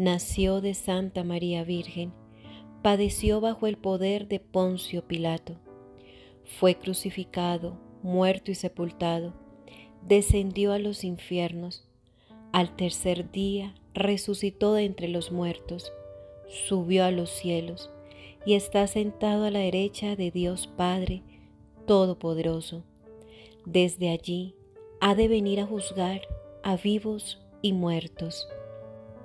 nació de Santa María Virgen, padeció bajo el poder de Poncio Pilato, fue crucificado, muerto y sepultado, descendió a los infiernos, al tercer día resucitó de entre los muertos, subió a los cielos y está sentado a la derecha de Dios Padre Todopoderoso. Desde allí ha de venir a juzgar a vivos y muertos.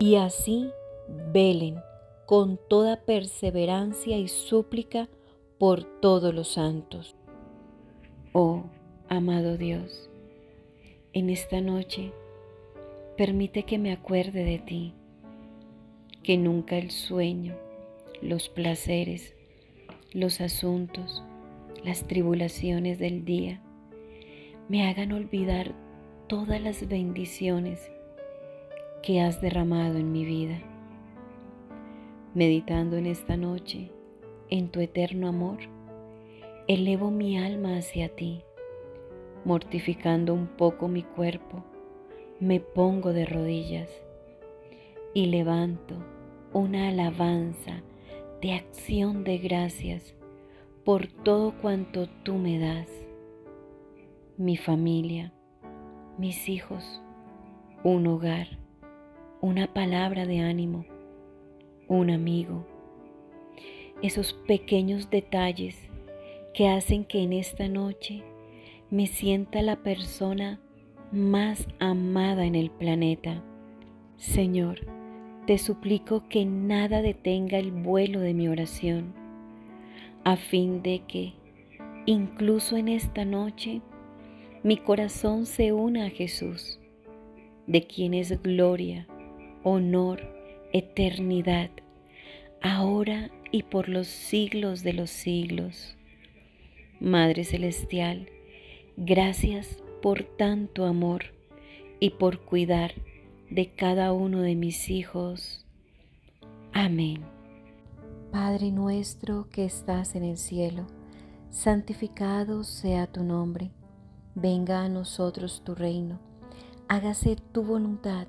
Y así velen con toda perseverancia y súplica por todos los santos. Oh, amado Dios, en esta noche permite que me acuerde de ti, que nunca el sueño, los placeres, los asuntos, las tribulaciones del día me hagan olvidar todas las bendiciones que has derramado en mi vida. Meditando en esta noche, en tu eterno amor, elevo mi alma hacia ti, mortificando un poco mi cuerpo, me pongo de rodillas y levanto una alabanza de acción de gracias por todo cuanto tú me das, mi familia, mis hijos, un hogar, una palabra de ánimo, un amigo. Esos pequeños detalles que hacen que en esta noche me sienta la persona más amada en el planeta. Señor, te suplico que nada detenga el vuelo de mi oración, a fin de que, incluso en esta noche, mi corazón se una a Jesús, de quien es gloria, honor, eternidad, ahora y por los siglos de los siglos. Madre Celestial, gracias por tanto amor y por cuidar de cada uno de mis hijos. Amén. Padre nuestro que estás en el cielo, santificado sea tu nombre Venga a nosotros tu reino, hágase tu voluntad,